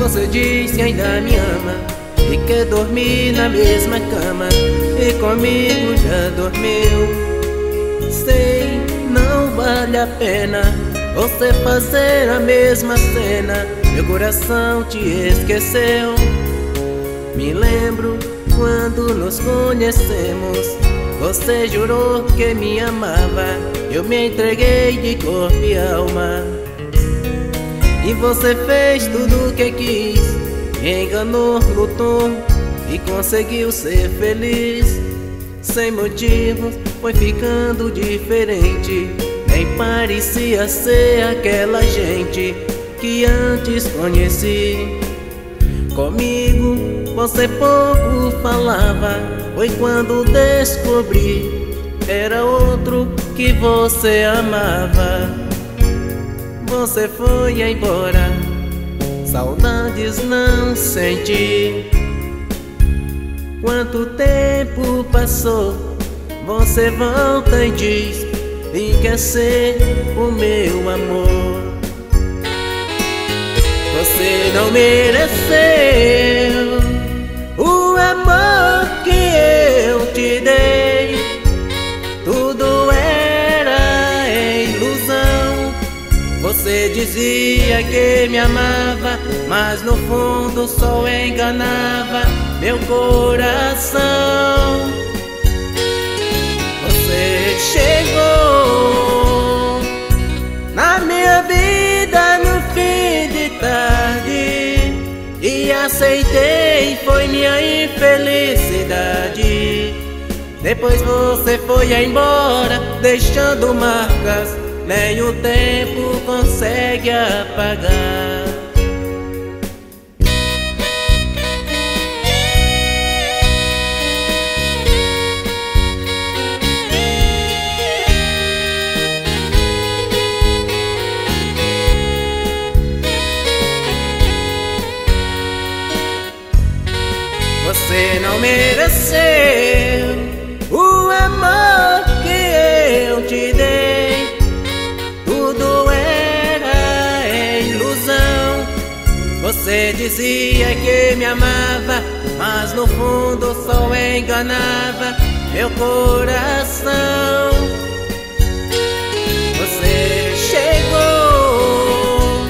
Você diz que ainda me ama E quer dormir na mesma cama E comigo já dormiu. Sei, não vale a pena Você fazer a mesma cena. Meu coração te esqueceu. Me lembro quando nos conhecemos. Você jurou que me amava. Eu me entreguei de corpo e alma e você fez tudo o que quis Enganou, lutou E conseguiu ser feliz. Sem motivos Foi ficando diferente. Nem parecia ser aquela gente Que antes conheci. Comigo você pouco falava Foi quando descobri Era outro que você amava você foi embora, saudades não senti. Quanto tempo passou, você volta e diz e quer ser o meu amor. Você não mereceu Dizia que me amava, mas no fundo só enganava meu coração. Você chegou na minha vida no fim de tarde e aceitei, foi minha infelicidade. Depois você foi embora, deixando marcas nem o tempo consegue apagar. Você não mereceu o amor Você dizia que me amava, mas no fundo só enganava meu coração. Você chegou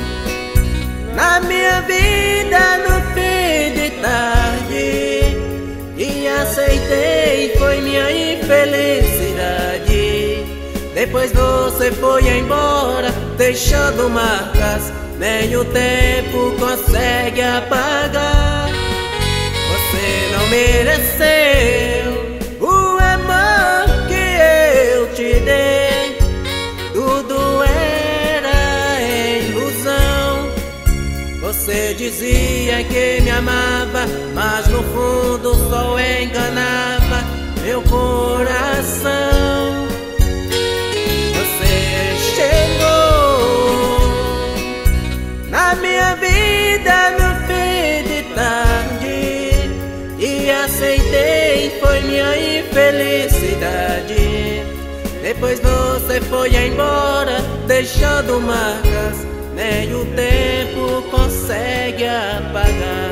na minha vida no fim de tarde e aceitei, foi minha infelicidade. Depois você foi embora, deixando marcas nem o tempo consegue apagar. Você não mereceu o amor que eu te dei. Tudo era ilusão. Você dizia que me amava, mas no fundo minha infelicidade. Depois você foi embora, deixando marcas. Nem o tempo consegue apagar